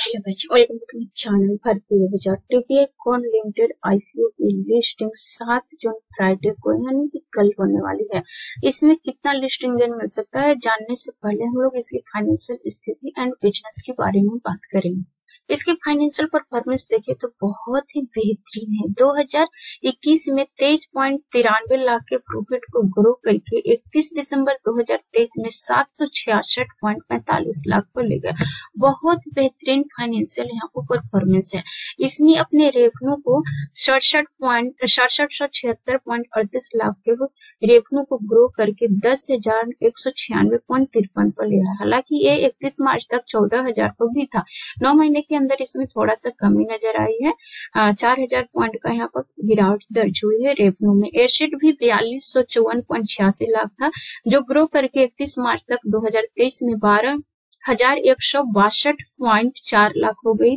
Welcome to my भारतीय बाज़ार कॉन लिमिटेड आईपीओ की लिस्टिंग सात जून फ्राइडे को यानी कि कल होने वाली है। इसमें कितना लिस्टिंग गेन मिल सकता है? जानने से पहले हम लोग इसकी फाइनेंशियल स्थिति एंड बिज़नेस के बारे में बात करेंगे। इसकी फाइनेंशियल परफॉर्मेंस देखें तो बहुत ही बेहतरीन है। 2021 में तेईस पॉइंट तिरानवे लाख के प्रॉफिट को ग्रो करके 31 दिसंबर 2023 में सात लाख पर ले गया बहुत बेहतरीन फाइनेंशियल यहाँ पर परफॉर्मेंस है। इसने अपने रेवेन्यू को सड़सठ पॉइंट सड़सठ सौ छिहत्तर पॉइंट अड़तीस लाख के रेवेन्यू को ग्रो करके दस हज़ार एक सौ छियानवे पॉइंट तिरपन पर लिया हालाँकि ये इकतीस मार्च तक चौदह हज़ार पर भी था। नौ महीने के अंदर इसमें थोड़ा सा कमी नज़र आई है। चार हज़ार पॉइंट का यहाँ पर गिरावट दर्ज हुई है रेवेन्यू में। एयरशेड भी बयालीस सौ चौवन पॉइंट छियासी लाख था, जो ग्रो करके इकतीस मार्च तक 2023 में बारह हज़ार एक सौ बासठ पॉइंट चार लाख हो गई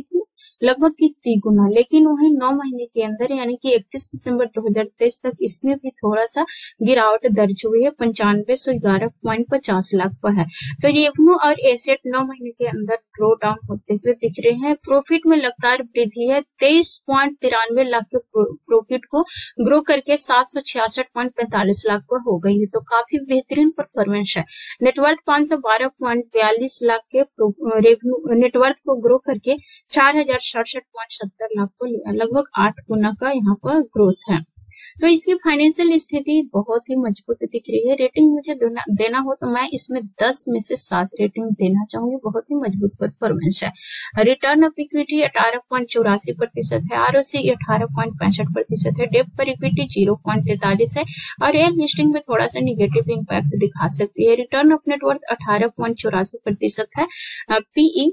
लगभग की तिगुना लेकिन वही नौ महीने के अंदर, यानी कि 31 दिसंबर 2023 तक, इसमें भी थोड़ा सा गिरावट दर्ज हुई है। पंचानवे सौ ग्यारह पॉइंट पचास लाख पर है। तो रेवन्यू और एसेट नौ महीने के अंदर ड्रो डाउन होते हुए दिख रहे हैं। प्रॉफिट में लगातार वृद्धि है। तेईस पॉइंट तिरानवे लाख के प्रॉफिट को ग्रो करके सात सौ छियासठ पॉइंट पैंतालीस लाख पर हो गई है। तो काफ़ी बेहतरीन परफॉर्मेंस है। नेटवर्थ पाँच सौ बारह पॉइंट बयालीस लाख के रेवन्यू नेटवर्थ को ग्रो करके चार हज़ार सड़सठ पॉइंट सत्तर लाख को लगभग आठ गुना का यहाँ पर ग्रोथ है। तो इसकी फाइनेंशियल स्थिति बहुत ही मज़बूत दिख रही है। रेटिंग मुझे देना हो तो मैं इसमें 10 में से सात रेटिंग देना चाहूँगी। बहुत ही मज़बूत परफॉर्मेंस है। रिटर्न ऑफ़ इक्विटी अठारह पॉइंट चौरासी प्रतिशत है। आर सी अठारह पॉइंट पैंसठ प्रतिशत है। डेप पर इक्विटी ज़ीरो पॉइंट तैतालीस है। और एयर लिस्टिंग में थोड़ा सा निगेटिव इम्पैक्ट दिखा सकती है। रिटर्न ऑफ़ नेटवर्थ अठारह पॉइंट चौरासी प्रतिशत है। पीई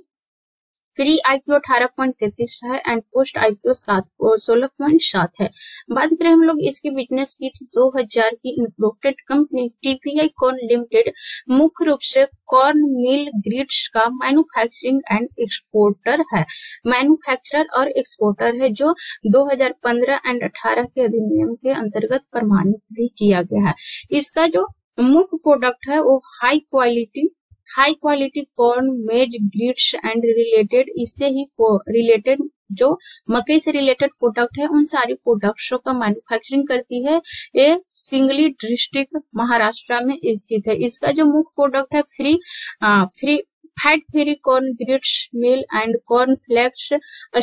प्री आईपीओ अठारह पॉइंट तैतीस है एंड पोस्ट आईपीओ सात, सोलह पॉइंट सात है। बात करें हम लोग इसके बिज़नेस की थी दो हज़ार की imported company TPI corn limited मुख्य रूप से कॉर्न मिल ग्रिड्स का मैन्युफैक्चरिंग एंड एक्सपोर्टर है। मैन्युफैक्चरर और एक्सपोर्टर है जो 2015 एंड 18 के अधिनियम के अंतर्गत प्रमाणित भी किया गया है। इसका जो मुख्य प्रोडक्ट है वो high quality high quality corn maize grits and related इससे ही रिलेटेड जो मकई से रिलेटेड प्रोडक्ट है उन सारी प्रोडक्ट्सों का मैन्युफैक्चरिंग करती है ये सिंगली डिस्ट्रिक्ट महाराष्ट्र में स्थित है। इसका जो मुख्य प्रोडक्ट है free uh, free fat free corn grids mill and corn flakes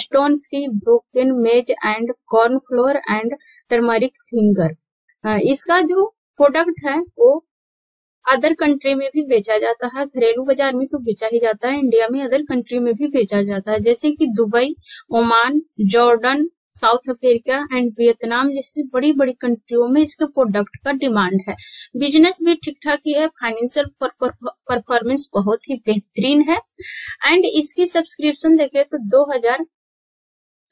stone free broken maize and corn flour and turmeric finger इसका जो प्रोडक्ट है वो अदर कंट्री में भी बेचा जाता है। घरेलू बाज़ार में तो बेचा ही जाता है। इंडिया में अदर कंट्री में भी बेचा जाता है। जैसे कि Dubai, Oman, Jordan, South Africa and Vietnam जैसे बड़ी बड़ी कंट्रियों में इसके प्रोडक्ट का डिमांड है। बिज़नेस भी ठीक ठाक ही। है फाइनेंशियल परफॉर्मेंस बहुत ही बेहतरीन है। एंड इसकी सब्सक्रिप्शन देखे तो 2000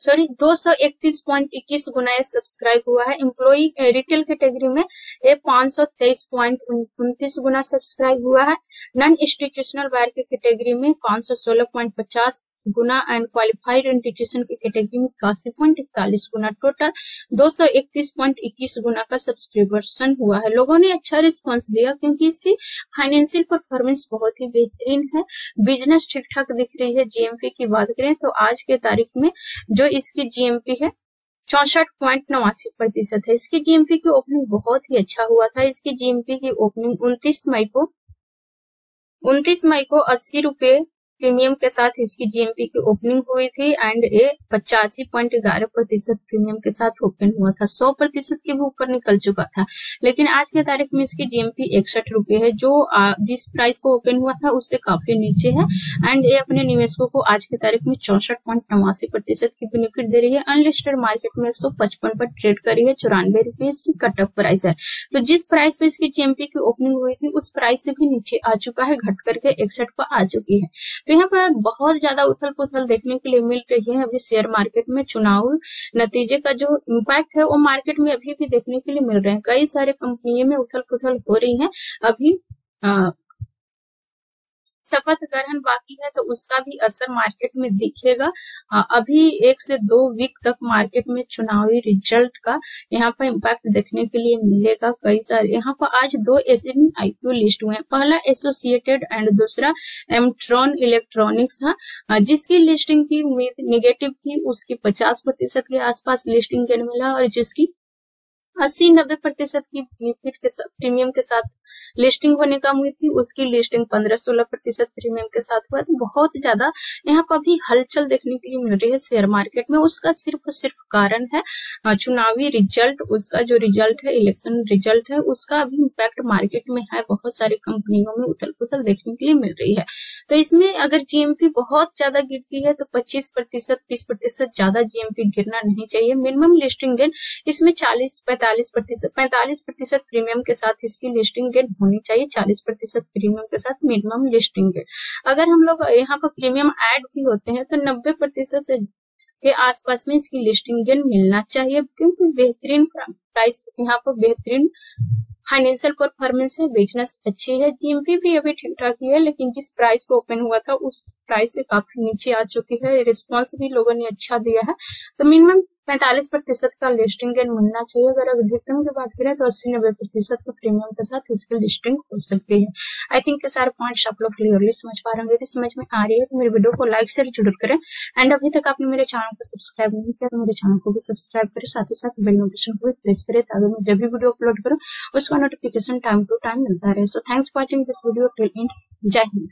सॉरी दो सौ इकतीस पॉइंट इक्कीस गुना सब्सक्राइब हुआ है। एम्प्लॉय रिटेल कैटेगरी में ये पाँच सौ तेईस पॉइंट उनतीस गुना सब्सक्राइब हुआ है। नॉन इंस्टीट्यूशनल वायर के कैटेगरी में पाँच सौ सोलह पॉइंट पचास गुना एंड क्वालिफाइड इंस्टीट्यूशन के कैटेगरी में इक्यासी पॉइंट इकतालीस गुना टोटल दो सौ इकतीस पॉइंट इक्कीस गुना का सब्सक्रिप्शन हुआ है। लोगों ने अच्छा रिस्पॉन्स दिया क्योंकि इसकी फाइनेंशियल परफॉर्मेंस बहुत ही बेहतरीन है। बिज़नेस ठीक ठाक दिख रही है। जीएमपी की बात करें तो आज के तारीख में जो इसकी जीएमपी है, चौसठ पॉइंट नवासी प्रतिशत है। इसकी जीएमपी की ओपनिंग बहुत ही अच्छा हुआ था। इसकी जीएमपी की ओपनिंग 29 मई को 29 मई को अस्सी रुपए प्रीमियम के साथ इसकी जीएमपी की ओपनिंग हुई थी एंड ये पचासी पॉइंट ग्यारह प्रतिशत प्रीमियम के साथ ओपन हुआ था। सौ प्रतिशत के भी ऊपर निकल चुका था। लेकिन आज के तारीख में इसकी जीएमपी इकसठ रुपए है, जो जिस प्राइस को ओपन हुआ था, उससे काफ़ी नीचे है। एंड ये अपने निवेशकों को आज की तारीख में चौसठ पॉइंट नवासी प्रतिशत की बेनिफिट दे रही है। अनलिस्टेड मार्केट में एक सौ पचपन पर ट्रेड करी है, चौरानवे रुपए इसकी कट ऑफ़ प्राइस है। तो जिस प्राइस पे इसकी जीएमपी की ओपनिंग हुई थी, उस प्राइस से भी नीचे आ चुका है घट करके इकसठ पर आ चुकी है। तो यहाँ पर बहुत ज़्यादा उथल पुथल देखने के लिए मिल रही है अभी शेयर मार्केट में चुनाव नतीजे का जो इम्पैक्ट है वो मार्केट में अभी भी देखने के लिए मिल रहे हैं। कई सारे कंपनियों में उथल पुथल हो रही है। अभी आ, शपथ ग्रहण बाकी है तो उसका भी असर मार्केट में दिखेगा। अभी एक से दो वीक तक मार्केट में चुनावी रिज़ल्ट का यहाँ पर इम्पैक्ट देखने के लिए मिलेगा कई सारे। यहाँ पर आज दो ऐसे भी आईपीओ लिस्ट हुए हैं। पहला एसोसिएटेड एंड दूसरा एमट्रॉन इलेक्ट्रॉनिक्स था। जिसकी लिस्टिंग की उम्मीद निगेटिव थी, उसकी पचास प्रतिशत के आसपास लिस्टिंग मिला और जिसकी अस्सी नब्बे प्रतिशत की प्रीमियम के साथ लिस्टिंग होने का हुई थी। उसकी लिस्टिंग पंद्रह सोलह प्रतिशत प्रीमियम के साथ हुआ। था बहुत ज़्यादा यहाँ पर भी हलचल देखने के लिए मिल रही है शेयर मार्केट में। उसका सिर्फ़ सिर्फ़ कारण है चुनावी रिज़ल्ट। उसका जो रिज़ल्ट है, इलेक्शन रिज़ल्ट है, उसका भी इम्पैक्ट मार्केट में है। बहुत सारी कंपनियों में उथल पुथल देखने के लिए मिल रही है। तो इसमें अगर जीएमपी बहुत ज़्यादा गिरती है तो पच्चीस प्रतिशत बीस प्रतिशत ज़्यादा जीएमपी गिरना नहीं चाहिए। मिनिमम लिस्टिंग गेन इसमें चालीस, पैंतालीस प्रतिशत पैंतालीस प्रतिशत प्रीमियम के साथ इसकी लिस्टिंग गेन होनी चाहिए, चालीस प्रतिशत प्रीमियम के साथ मिनिमम लिस्टिंग है अगर हम लोग यहाँ पर प्रीमियम ऐड भी होते हैं तो नब्बे प्रतिशत से के आसपास में इसकी लिस्टिंग गेन मिलना चाहिए, क्योंकि बेहतरीन प्राइस यहाँ पर बेहतरीन फाइनेंशियल परफॉर्मेंस है बिज़नेस अच्छी है जीएमपी भी अभी ठीक ठाक ही है, लेकिन जिस प्राइस पे ओपन हुआ था, उस प्राइस से काफ़ी नीचे आ चुकी है रिस्पॉन्स भी लोगों ने अच्छा दिया है। तो मिनिमम पैंतालीस प्रतिशत का लिस्टिंग गेन मिलना चाहिए। अगर अधिकतम की बात करें तो अस्सी नब्बे प्रतिशत का प्रीमियम के साथ इसकी लिस्टिंग हो सकती है। आई थिंक सारे पॉइंट्स आप लोग क्लियरली समझ पा रहे हैं समझ में आ रही है तो मेरे वीडियो को लाइक से ज़रूर करें। एंड अभी तक आपने मेरे चैनल को सब्सक्राइब नहीं किया तो मेरे चैनल को भी सब्सक्राइब करें। साथ ही साथ बेल नोटिफिकेशन को भी प्रेस करें, ताकि मैं जब भी वीडियो अपलोड करूँ, उसका नोटिफिकेशन टाइम टू टाइम मिलता रहे। So thanks for watching this video till end जय हिंद।